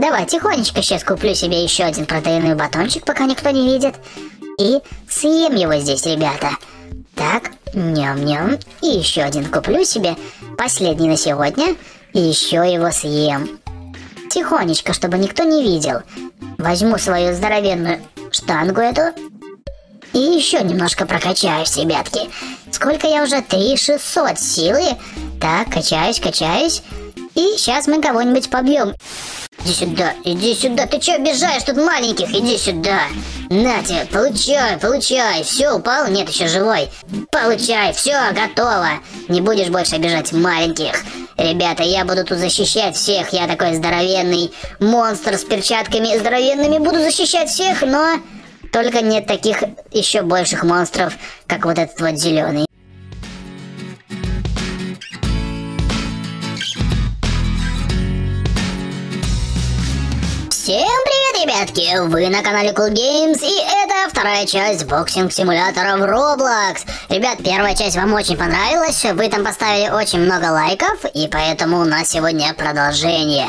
Давай, тихонечко сейчас куплю себе еще один протеиновый батончик, пока никто не видит. И съем его здесь, ребята. Так, ням-ням. И еще один куплю себе. Последний на сегодня. И еще его съем. Тихонечко, чтобы никто не видел. Возьму свою здоровенную штангу эту. И еще немножко прокачаюсь, ребятки. Сколько я уже? 3600 силы. Так, качаюсь, качаюсь. И сейчас мы кого-нибудь побьем. Иди сюда, иди сюда. Ты что обижаешь тут маленьких? Иди сюда. На тебе, получай, получай. Все, упал? Нет, еще живой. Получай, все, готово. Не будешь больше обижать маленьких. Ребята, я буду тут защищать всех. Я такой здоровенный монстр с перчатками здоровенными. Буду защищать всех, но... Только нет таких еще больших монстров, как вот этот вот зеленый. Всем привет, ребятки! Вы на канале Cool Games, и это вторая часть боксинг-симулятора в Roblox. Ребят, первая часть вам очень понравилась, вы там поставили очень много лайков, и поэтому у нас сегодня продолжение.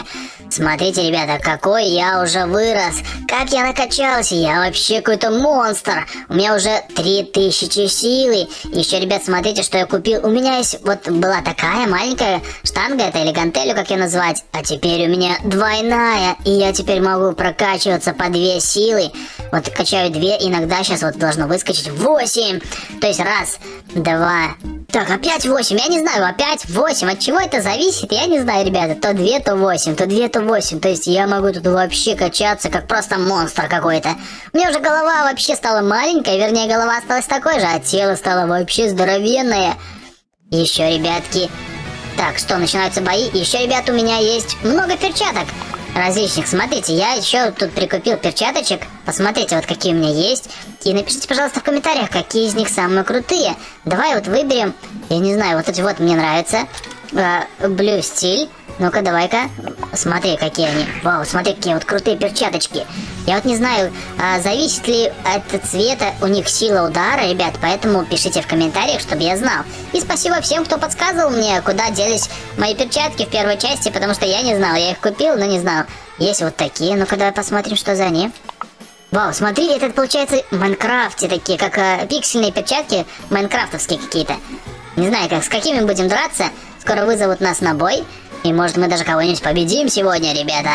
Смотрите, ребята, какой я уже вырос. Как я накачался. Я вообще какой-то монстр. У меня уже 3000 силы. Еще, ребят, смотрите, что я купил. У меня есть, вот была такая маленькая штанга, это или гантелю, как ее назвать. А теперь у меня двойная. И я теперь могу прокачиваться по две силы. Вот качаю две, иногда сейчас вот должно выскочить 8. То есть раз, два, так, опять 8. Я не знаю, опять 8. От чего это зависит, я не знаю, ребята. То 2, то 8, то 2, то 8. То есть я могу тут вообще качаться, как просто монстр какой-то. У меня уже голова вообще стала маленькая, вернее, голова осталась такой же, а тело стало вообще здоровенное. Еще, ребятки. Так, что, начинаются бои. Еще, ребят, у меня есть много перчаток различных. Смотрите, я еще тут прикупил перчаточек. Посмотрите, вот какие у меня есть. И напишите, пожалуйста, в комментариях, какие из них самые крутые. Давай вот выберем, я не знаю, вот эти вот мне нравятся. Блю uh, стиль. Ну-ка, давай-ка. Смотри, какие они. Вау, смотри, какие вот крутые перчаточки. Я вот не знаю, а, зависит ли от цвета у них сила удара, ребят, поэтому пишите в комментариях, чтобы я знал. И спасибо всем, кто подсказывал мне, куда делись мои перчатки в первой части, потому что я не знал. Я их купил, но не знал. Есть вот такие. Ну-ка, давай посмотрим, что за они. Вау, смотри, это получается Майнкрафте такие, как э, пиксельные перчатки, майнкрафтовские какие-то. Не знаю, как с какими будем драться. Скоро вызовут нас на бой. И может мы даже кого-нибудь победим сегодня, ребята.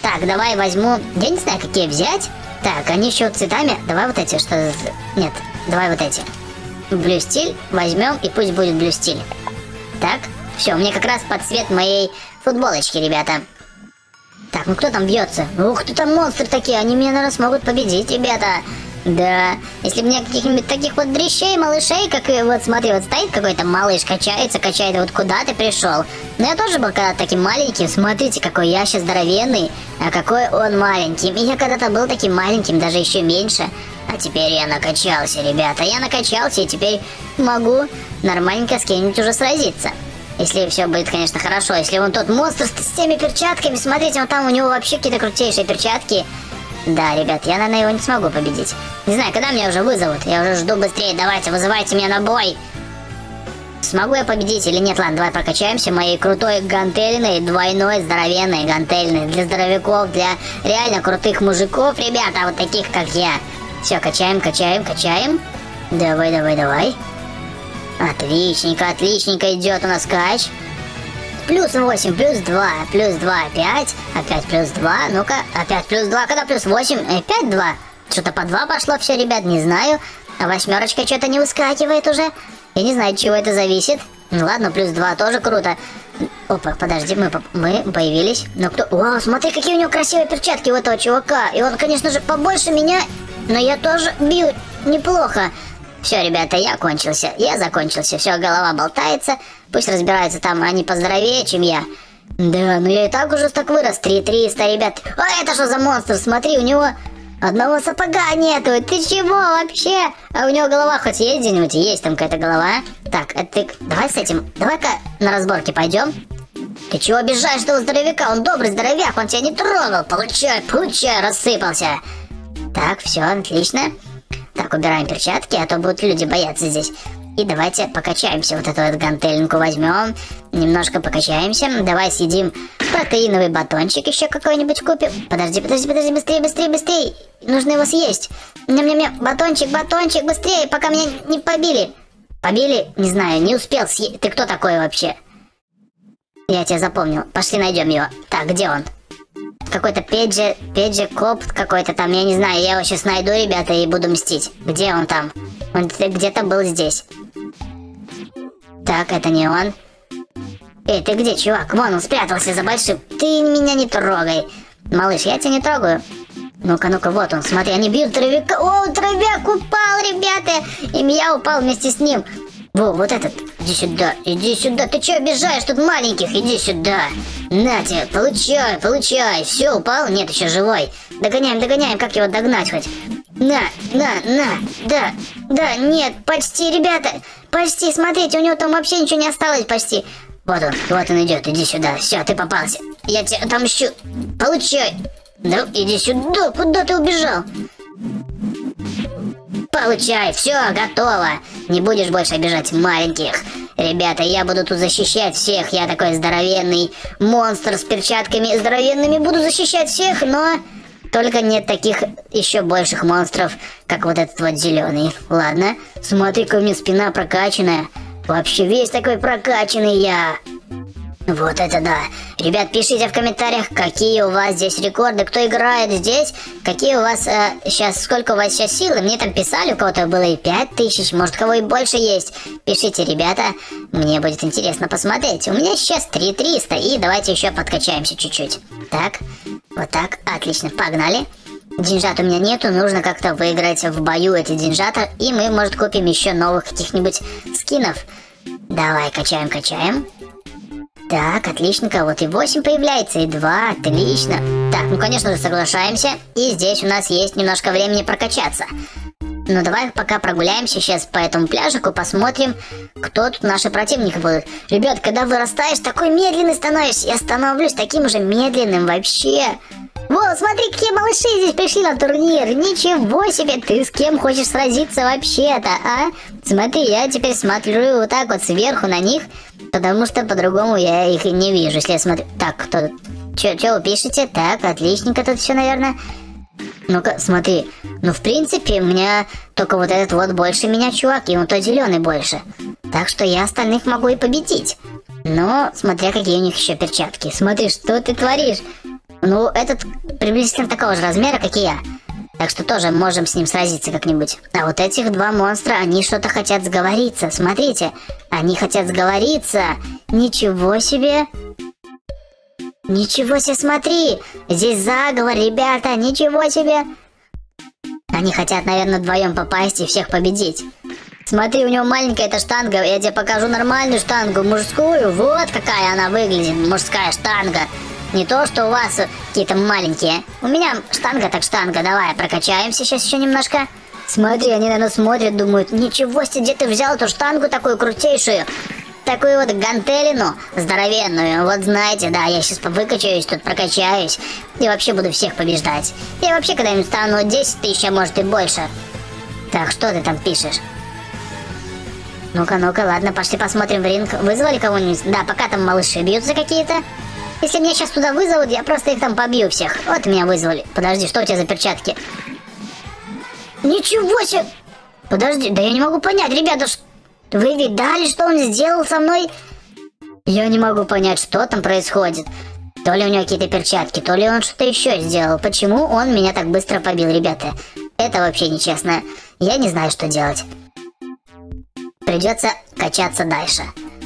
Так, давай возьму... Я не знаю, какие взять. Так, они еще цветами. Давай вот эти, что... Нет, давай вот эти. Блюстиль возьмем, и пусть будет блюстиль. Так, все, мне как раз под цвет моей футболочки, ребята. Так, ну кто там бьется? Ух ты, там монстры такие, они меня, наверное, смогут победить, ребята. Да, если бы мне каких-нибудь таких вот дрещей, малышей, как и вот смотри, вот стоит какой-то малыш, качается, качает, вот куда ты пришел? Ну я тоже был когда-то таким маленьким, смотрите, какой я сейчас здоровенный, а какой он маленький. И я когда-то был таким маленьким, даже еще меньше. А теперь я накачался, ребята, я накачался и теперь могу нормальненько с кем-нибудь уже сразиться. Если все будет, конечно, хорошо. Если он тот монстр с, теми перчатками, смотрите, он там у него вообще какие-то крутейшие перчатки. Да, ребят, я, наверное, его не смогу победить. Не знаю, когда меня уже вызовут. Я уже жду быстрее. Давайте, вызывайте меня на бой. Смогу я победить или нет? Ладно, давай прокачаемся моей крутой гантельной, двойной, здоровенной гантельной. Для здоровяков, для реально крутых мужиков, ребята, вот таких, как я. Все, качаем, качаем, качаем. Давай, давай, давай. Отличненько, отличненько идет у нас кач. Плюс 8, плюс 2, плюс 2, 5, опять плюс 2, ну-ка, опять плюс 2, когда плюс 8, опять 2. Что-то по 2 пошло все, ребят, не знаю. А восьмерочка что-то не выскакивает уже. Я не знаю, от чего это зависит. Ну ладно, плюс 2 тоже круто. Опа, подожди, мы, мы появились. Но кто... Вау, смотри, какие у него красивые перчатки у этого чувака. И он, конечно же, побольше меня, но я тоже бью неплохо. Все, ребята, я кончился. Я закончился. Все, голова болтается. Пусть разбираются там, они поздоровее, чем я. Да, ну я и так уже так вырос. 3300, ребят. А это что за монстр? Смотри, у него одного сапога нету. Ты чего вообще? А у него голова хоть есть где-нибудь? Есть там какая-то голова. Так, это ты... Давай с этим... Давай-ка на разборке пойдем. Ты чего обижаешь этого здоровяка? Он добрый здоровяк, он тебя не тронул. Получай, получай, рассыпался. Так, все, отлично. Так, убираем перчатки, а то будут люди бояться здесь. И давайте покачаемся. Вот эту вот гантелинку возьмем. Немножко покачаемся. Давай съедим протеиновый батончик еще какой-нибудь купим. Подожди, подожди, подожди, быстрее, быстрее, быстрее. Нужно его съесть. Ням-ням-ням. Батончик, батончик, быстрее, пока меня не побили. Побили? Не знаю, не успел съесть. Ты кто такой вообще? Я тебя запомнил. Пошли найдем его. Так, где он? Какой-то Педжи, Педжи Коп какой-то там, я не знаю, я его сейчас найду, ребята, и буду мстить. Где он там? Он где-то был здесь. Так, это не он. Эй, ты где, чувак? Вон он спрятался за большим. Ты меня не трогай. Малыш, я тебя не трогаю. Ну-ка, ну-ка, вот он, смотри, они бьют травяка. О, травяк упал, ребята! И я упал вместе с ним. Во, вот этот. Иди сюда, иди сюда. Ты что обижаешь тут маленьких? Иди сюда. На тебе, получай, получай. Все, упал? Нет, еще живой. Догоняем, догоняем. Как его догнать хоть? На, на, на. Да, да, нет, почти, ребята. Почти, смотрите, у него там вообще ничего не осталось почти. Вот он, вот он идет, иди сюда. Все, ты попался. Я тебя отомщу. Получай. Да, иди сюда, куда ты убежал? Получай, все, готово. Не будешь больше обижать маленьких. Ребята, я буду тут защищать всех. Я такой здоровенный монстр с перчатками здоровенными. Буду защищать всех, но только нет таких еще больших монстров, как вот этот вот зеленый. Ладно, смотри-ка у меня спина прокачанная. Вообще весь такой прокачанный я. Вот это да. Ребят, пишите в комментариях, какие у вас здесь рекорды, кто играет здесь, какие у вас э, сейчас, сколько у вас сейчас силы. Мне там писали, у кого-то было и 5000, может, кого и больше есть. Пишите, ребята, мне будет интересно посмотреть. У меня сейчас 3300, и давайте еще подкачаемся чуть-чуть. Так, вот так, отлично, погнали. Деньжат у меня нету, нужно как-то выиграть в бою эти деньжата, и мы, может, купим еще новых каких-нибудь скинов. Давай, качаем, качаем. Так, отличненько. Вот и 8 появляется, и 2. Отлично. Так, ну, конечно же, соглашаемся. И здесь у нас есть немножко времени прокачаться. Ну, давай пока прогуляемся сейчас по этому пляжику, посмотрим, кто тут наши противники будут. Ребят, когда вырастаешь, такой медленный становишься. Я становлюсь таким же медленным вообще. Вот, смотри, какие малыши здесь пришли на турнир. Ничего себе, ты с кем хочешь сразиться вообще-то, а? Смотри, я теперь смотрю вот так вот сверху на них, потому что по-другому я их не вижу, если я смотрю... Так, кто тут? Че, че вы пишете? Так, отличненько тут все, наверное. Ну-ка, смотри. Ну, в принципе, у меня только вот этот вот больше меня, чувак, и он тот зеленый больше. Так что я остальных могу и победить. Но, смотря какие у них еще перчатки. Смотри, что ты творишь. Ну, этот приблизительно такого же размера, как и я. Так что тоже можем с ним сразиться как-нибудь. А вот этих два монстра, они что-то хотят сговориться. Смотрите, они хотят сговориться. Ничего себе. Ничего себе, смотри. Здесь заговор, ребята, ничего себе. Они хотят, наверное, вдвоем попасть и всех победить. Смотри, у него маленькая эта штанга. Я тебе покажу нормальную штангу, мужскую. Вот какая она выглядит, мужская штанга. Не то, что у вас какие-то маленькие. У меня штанга так штанга. Давай, прокачаемся сейчас еще немножко. Смотри, они, наверное, смотрят, думают, ничего себе, где ты взял эту штангу такую крутейшую? Такую вот гантелину здоровенную. Вот знаете, да, я сейчас выкачаюсь, тут прокачаюсь. И вообще буду всех побеждать. Я вообще когда-нибудь стану 10 тысяч, а может и больше. Так, что ты там пишешь? Ну-ка, ну-ка, ладно, пошли посмотрим в ринг. Вызвали кого-нибудь? Да, пока там малыши бьются какие-то. Если меня сейчас туда вызовут, я просто их там побью всех. Вот меня вызвали. Подожди, что у тебя за перчатки? Ничего себе! Подожди, да я не могу понять, ребята, что... Вы видали, что он сделал со мной? Я не могу понять, что там происходит. То ли у него какие-то перчатки, то ли он что-то еще сделал. Почему он меня так быстро побил, ребята? Это вообще нечестно. Я не знаю, что делать. Придется качаться дальше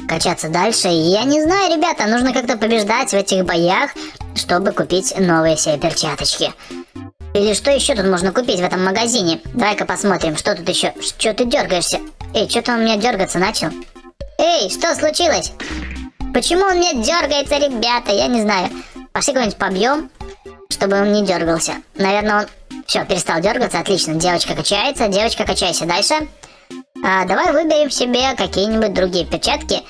качаться дальше. И я не знаю, ребята, нужно как-то побеждать в этих боях, чтобы купить новые себе перчаточки. Или что еще тут можно купить в этом магазине? Давай-ка посмотрим, что тут еще. Что ты дергаешься? Эй, что-то он меня дергаться начал. Эй, что случилось? Почему он мне дергается, ребята? Я не знаю. Пошли кого-нибудь побьем, чтобы он не дергался. Наверное, он... Все, перестал дергаться, отлично. Девочка качается, девочка качайся дальше. А, давай выберем себе какие-нибудь другие перчатки.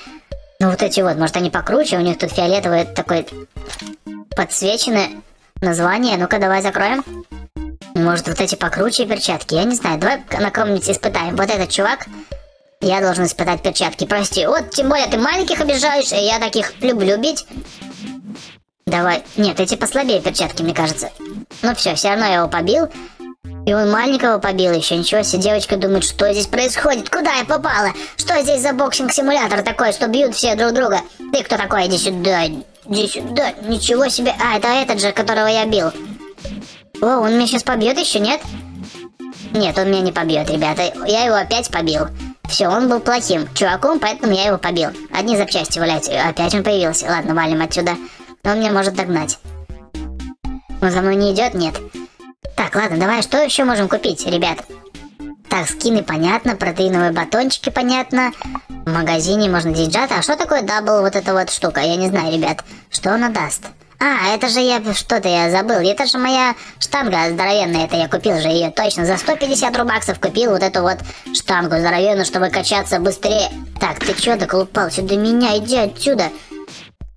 Ну вот эти вот, может они покруче, у них тут фиолетовое такое подсвеченное название. Ну-ка, давай закроем. Может вот эти покруче перчатки, я не знаю. Давай на ком-нибудь испытаем. Вот этот чувак. Я должен испытать перчатки, прости. Вот, тем более ты маленьких обижаешь, и я таких люблю бить. Давай. Нет, эти послабее перчатки, мне кажется. Ну все, все равно я его побил. И он маленького побил еще. Ничего себе, девочка думает, что здесь происходит? Куда я попала? Что здесь за боксинг-симулятор такой, что бьют все друг друга? Ты кто такой? Иди сюда. Иди сюда. Ничего себе. А, это этот же, которого я бил. О, он меня сейчас побьет еще, нет? Нет, он меня не побьет, ребята. Я его опять побил. Все, он был плохим чуваком, поэтому я его побил. Одни запчасти валять. Опять он появился. Ладно, валим отсюда. Но он меня может догнать. Он за мной не идет? Нет. Так, ладно, давай, что еще можем купить, ребят? Так, скины понятно, протеиновые батончики понятно. В магазине можно деньжат. А что такое double вот эта вот штука? Я не знаю, ребят. Что она даст? А, это же я, что-то я забыл. Это же моя штанга здоровенная. Это я купил же ее точно. За 150 робаксов купил вот эту вот штангу здоровенную, чтобы качаться быстрее. Так, ты что доколупался до меня? Иди отсюда.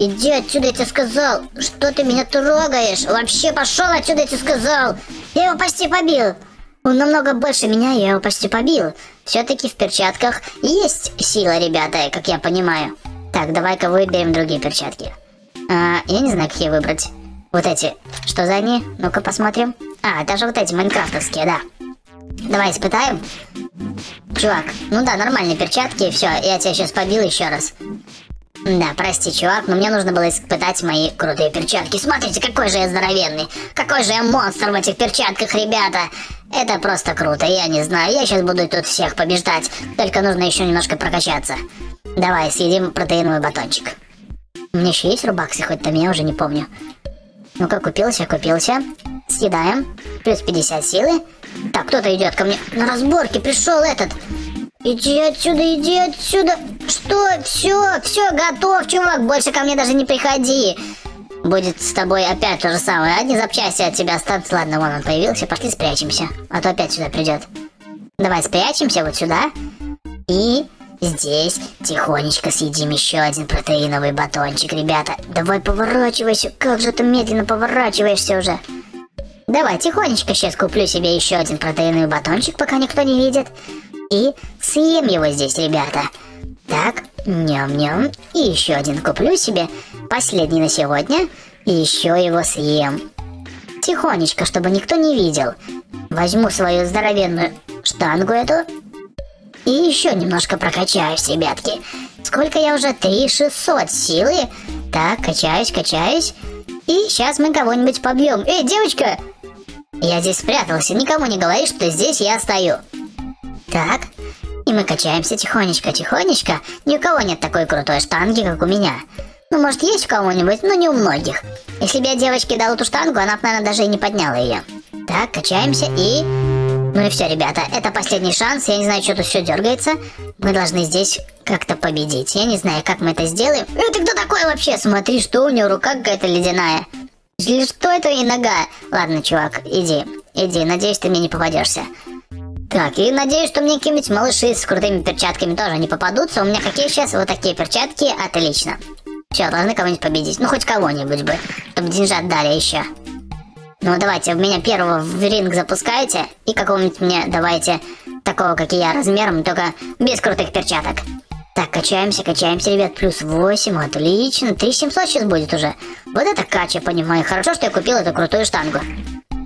Иди отсюда, я тебе сказал. Что ты меня трогаешь? Вообще пошел отсюда, я тебе сказал. Я его почти побил. Он намного больше меня, я его почти побил. Все-таки в перчатках есть сила, ребята, как я понимаю. Так, давай-ка выберем другие перчатки. А, я не знаю, какие выбрать. Вот эти. Что за они? Ну-ка посмотрим. А, это же вот эти майнкрафтовские, да. Давай испытаем. Чувак, ну да, нормальные перчатки, все, я тебя сейчас побил еще раз. Да, прости, чувак, но мне нужно было испытать мои крутые перчатки. Смотрите, какой же я здоровенный. Какой же я монстр в этих перчатках, ребята. Это просто круто, я не знаю. Я сейчас буду тут всех побеждать. Только нужно еще немножко прокачаться. Давай, съедим протеиновый батончик. У меня еще есть рубаксы, хоть там я уже не помню. Ну-ка, купился, купился. Съедаем. Плюс 50 силы. Так, кто-то идет ко мне. На разборке пришел этот. Иди отсюда, иди отсюда. Что? Все, все, готов, чувак. Больше ко мне даже не приходи. Будет с тобой опять то же самое. Одни запчасти от тебя останутся. Ладно, вон он появился. Пошли спрячемся. А то опять сюда придет. Давай спрячемся вот сюда. И здесь тихонечко съедим еще один протеиновый батончик, ребята. Давай поворачивайся. Как же ты медленно поворачиваешься уже. Давай, тихонечко сейчас куплю себе еще один протеиновый батончик, пока никто не видит. И съем его здесь, ребята. Так, ням-ням. И еще один куплю себе. Последний на сегодня. И еще его съем. Тихонечко, чтобы никто не видел. Возьму свою здоровенную штангу эту. И еще немножко прокачаюсь, ребятки. Сколько я уже? 3600 силы. Так, качаюсь, качаюсь. И сейчас мы кого-нибудь побьем. Эй, девочка! Я здесь спрятался. Никому не говори, что здесь я стою. Так, и мы качаемся тихонечко-тихонечко. Ни у кого нет такой крутой штанги, как у меня. Ну, может, есть у кого-нибудь, но не у многих. Если бы я девочке дал эту штангу, она бы, наверное, даже и не подняла ее. Так, качаемся и... Ну и все, ребята, это последний шанс. Я не знаю, что тут все дергается. Мы должны здесь как-то победить. Я не знаю, как мы это сделаем. Это кто такой вообще? Смотри, что у него рука какая-то ледяная. Что это и нога? Ладно, чувак, иди. Иди, надеюсь, ты мне не попадешься. Так, и надеюсь, что мне какие-нибудь малыши с крутыми перчатками тоже не попадутся. У меня какие сейчас? Вот такие перчатки. Отлично. Все, должны кого-нибудь победить. Ну, хоть кого-нибудь бы. Чтобы деньжат дали еще. Ну, давайте, в меня первого в ринг запускайте. И какого-нибудь мне давайте такого, как и я, размером, только без крутых перчаток. Так, качаемся, качаемся, ребят. Плюс 8, отлично. 3700 сейчас будет уже. Вот это кача, понимаю. Хорошо, что я купил эту крутую штангу.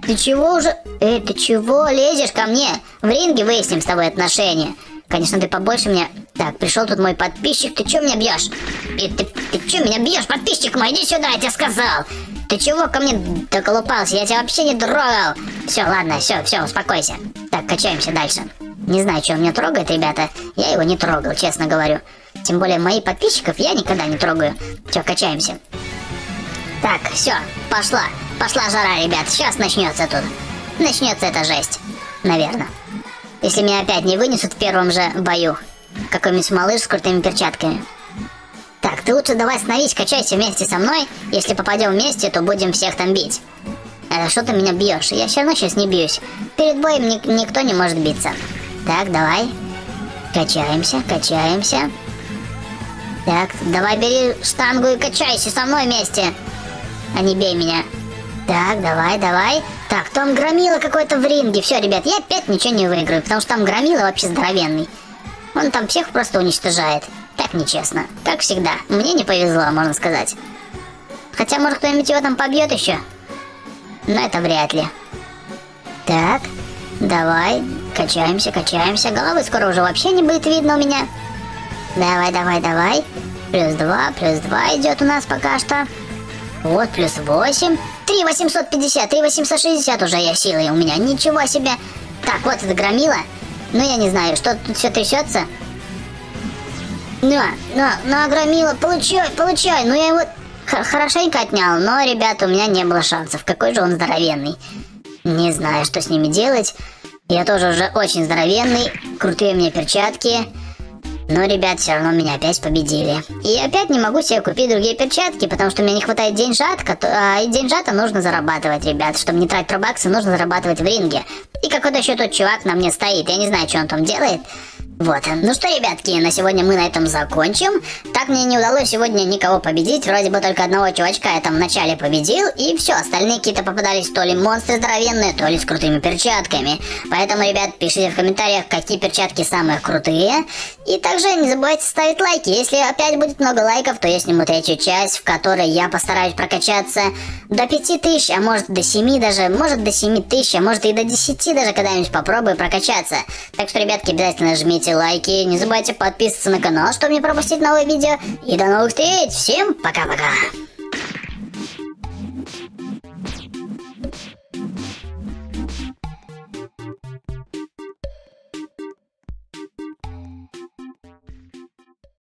Ты чего уже... Эй, ты чего лезешь ко мне? В ринге выясним с тобой отношения. Конечно, ты побольше меня... Так, пришел тут мой подписчик, ты чё меня бьешь? И ты, ты чё меня бьешь, подписчик мой? Иди сюда, я тебе сказал. Ты чего ко мне доколупался? Я тебя вообще не трогал. Все, ладно, все, все, успокойся. Так, качаемся дальше. Не знаю, что он меня трогает, ребята. Я его не трогал, честно говорю. Тем более моих подписчиков я никогда не трогаю. Все, качаемся. Так, все, пошла. Пошла жара, ребят. Сейчас начнется тут. Начнется эта жесть. Наверное. Если меня опять не вынесут в первом же бою. Какой-нибудь малыш с крутыми перчатками. Так, ты лучше давай становись, качайся вместе со мной. Если попадем вместе, то будем всех там бить. Это что ты меня бьешь? Я все равно сейчас не бьюсь. Перед боем ни никто не может биться. Так, давай. Качаемся, качаемся. Так, давай бери штангу и качайся со мной вместе а не бей меня. Так, давай, давай. Так, там громила какой-то в ринге. Все, ребят, я опять ничего не выиграю, потому что там громила вообще здоровенный. Он там всех просто уничтожает. Так нечестно. Как всегда. Мне не повезло, можно сказать. Хотя, может, кто-нибудь его там побьет еще. Но это вряд ли. Так, давай, качаемся, качаемся. Головы скоро уже вообще не будет видно у меня. Давай, давай, давай. Плюс два, плюс два идет у нас пока что. Вот, плюс восемь. Три восемьсот пятьдесят, три восемьсот шестьдесят уже я силой у меня. Ничего себе. Так, вот это громила. Ну, я не знаю, что тут все трясется. На, на, на, громила, получай, получай. Ну, я его хорошенько отнял, но, ребята, у меня не было шансов. Какой же он здоровенный. Не знаю, что с ними делать. Я тоже уже очень здоровенный. Крутые у меня перчатки. Но ребят все равно меня опять победили. И опять не могу себе купить другие перчатки, потому что мне не хватает деньжат, а и деньжата нужно зарабатывать, ребят. Чтобы не тратить пробаксы, нужно зарабатывать в ринге. И какой-то еще тот чувак на мне стоит, я не знаю, что он там делает. Вот. Ну что, ребятки, на сегодня мы на этом закончим. Так мне не удалось сегодня никого победить. Вроде бы только одного чувачка я там вначале победил. И все, остальные какие-то попадались то ли монстры здоровенные, то ли с крутыми перчатками. Поэтому, ребят, пишите в комментариях, какие перчатки самые крутые. И также не забывайте ставить лайки. Если опять будет много лайков, то я сниму третью часть, в которой я постараюсь прокачаться до 5000, а может до 7 даже, может до 7000, а может и до 10 даже когда-нибудь попробую прокачаться. Так что, ребятки, обязательно жмите ставьте лайки, не забывайте подписываться на канал, чтобы не пропустить новые видео. И до новых встреч! Всем пока-пока!